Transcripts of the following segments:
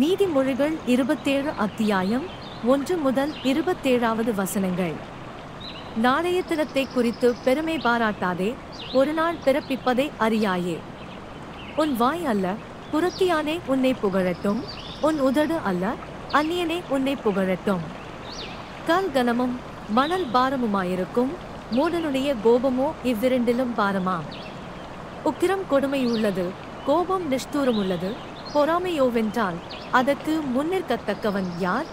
நீதிமொழிகள் இருபத்தேழு அத்தியாயம் ஒன்று முதல் இருபத்தேழாவது வசனங்கள். நாளைய தினத்தை குறித்து பெருமை பாராட்டாதே ஒரு நாள் பிறப்பிப்பதை அறியாயே. உன் வாய் அல்ல புறத்தியானே உன்னை புகழட்டும். உன் உதடு அல்ல அந்நியனே உன்னை புகழட்டும். கல் கனமும் மணல் பாரமுமாயிருக்கும். மூடனுடைய கோபமோ இவ்விரண்டிலும் பாரமாம். உக்கிரம் கொடுமை உள்ளது கோபம் நிஷ்தூரம் உள்ளது பொறாமையோவென்றால் அதற்கு முன்னிற்கத்தக்கவன் யார்?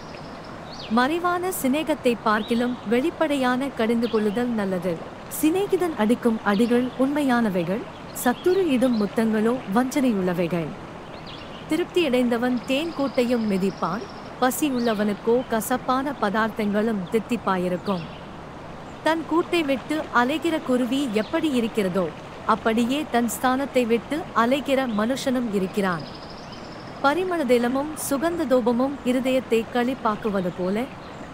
மறைவான சிநேகத்தை பார்க்கிலும் வெளிப்படையான கடிந்து கொள்ளுதல் நல்லது. சிநேகிதன் அடிக்கும் அடிகள் உண்மையானவைகள் சத்துரு இடும் முத்தங்களோ வஞ்சனையுள்ளவைகள். திருப்தியடைந்தவன் தேன் கூட்டையும் மிதிப்பான் பசி உள்ளவனுக்கோ கசப்பான பதார்த்தங்களும் தித்திப்பாயிருக்கும். தன் கூட்டை விட்டு அலைகிற குருவி எப்படி இருக்கிறதோ அப்படியே தன் ஸ்தானத்தை விட்டு அலைகிற மனுஷனும் இருக்கிறான். பரிமளதிலமும் சுகந்த தூபமும் இருதயத்தை களிப்பாக்குவது போல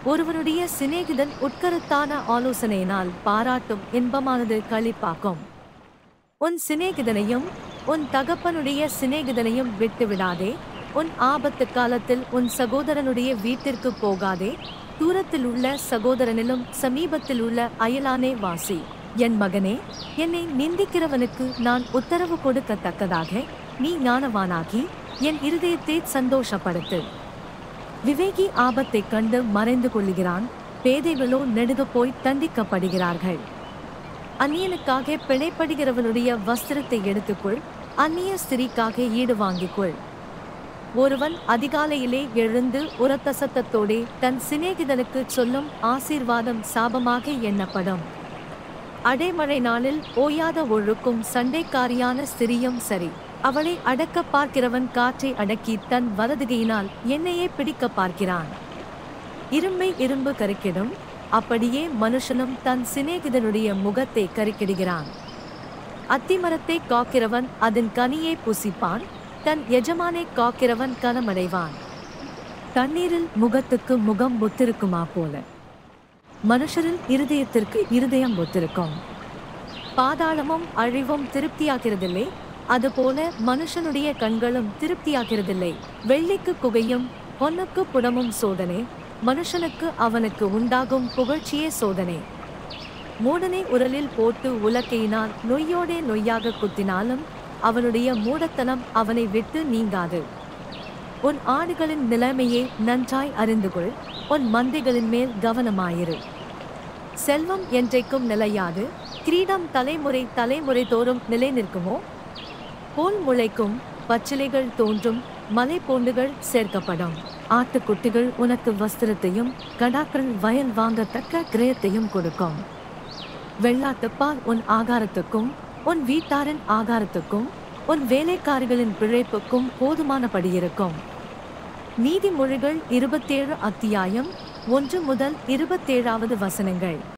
ஒருவனுடைய சிநேகிதன் உட்கருத்தான ஆலோசனையினால் பாராட்டும் இன்பமானது களிப்பாக்கும். உன் சிநேகிதனையும் உன் தகப்பனுடைய சிநேகிதனையும் விட்டு விடாதே. உன் ஆபத்து காலத்தில் உன் சகோதரனுடைய வீட்டிற்கு போகாதே. தூரத்தில் உள்ள சகோதரனிலும் சமீபத்தில் உள்ள அயலானே வாசி. என் மகனே என்னை நிந்திக்கிறவனுக்கு நான் உத்தரவு கொடுக்கத்தக்கதாக நீ ஞானவானாகி என் இருதயத்தை சந்தோஷப்படுத்து. விவேகி ஆபத்தைக் கண்டு மறைந்து கொள்ளுகிறான். பேதைகளோ நெடுக போய் தண்டிக்கப்படுகிறார்கள். அந்நியனுக்காக பிழைப்படுகிறவனுடைய வஸ்திரத்தை எடுத்துக்கொள். அந்நிய ஸ்திரீக்காக ஈடு வாங்கிக்கொள். ஒருவன் அதிகாலையிலே எழுந்து உரத்த சத்தத்தோடே தன் சிநேகிதனுக்கு சொல்லும் ஆசீர்வாதம் சாபமாக எண்ணப்படும். அடைமழை நாளில் ஓயாத ஒழுக்கும் சண்டைக்காரியான ஸ்திரியும் சரி. அவளை அடக்க பார்க்கிறவன் காற்றை அடக்கி தன் வலதுகையினால் என்னையே பிடிக்க பார்க்கிறான். இரும்பை இரும்பு கருக்கிடும் அப்படியே மனுஷனும் தன் சிநேகிதனுடைய முகத்தை கருக்கிடுகிறான். அத்திமரத்தை காக்கிறவன் அதன் கனியை புசிப்பான் தன் எஜமானை காக்கிறவன் கனமடைவான். தண்ணீரில் முகத்துக்கு முகம் ஒத்திருக்குமா போல. மனுஷரின் இருதயத்திற்கு இருதயம் ஒத்திருக்கும். பாதாளமும் அழிவும் திருப்தியாகிறதில்லை அதுபோல மனுஷனுடைய கண்களும் திருப்தியாகிறதில்லை. வெள்ளிக்கு குகையும் பொன்னுக்கு புடமும் சோதனை. மனுஷனுக்கு அவனுக்கு உண்டாகும் புகழ்ச்சியே சோதனை. மூடனை உரலில் போட்டு உலக்கையினால் நொய்யோடே நொய்யாக குத்தினாலும் அவனுடைய மூடத்தனம் அவனை விட்டு நீங்காது. உன் ஆடுகளின் நிலைமையை நன்றாய் அறிந்து கொள். உன் மந்தைகளின் மேல் கவனமாயிரு. செல்வம் என்றைக்கும் நிலையாது. கிரீடம் தலைமுறை தலைமுறை தோறும் நிலை நிற்குமோ கோல் முளைக்கும் பச்சிலைகள் தோன்றும் மலை பூண்டுகள் சேர்க்கப்படும். ஆட்டுக்குட்டிகள் உனக்கு வஸ்திரத்தையும் கடாக்கள் வயல் வாங்கத்தக்க கிரயத்தையும் கொடுக்கும். வெள்ளாட்டுப்பால் உன் ஆகாரத்துக்கும் உன் வீட்டாரின் ஆகாரத்துக்கும் உன் வேலைக்காரர்களின் பிழைப்புக்கும் போதுமானபடி இருக்கும். நீதிமொழிகள் இருபத்தேழு அத்தியாயம் ஒன்று முதல் இருபத்தேழாவது வசனங்கள்.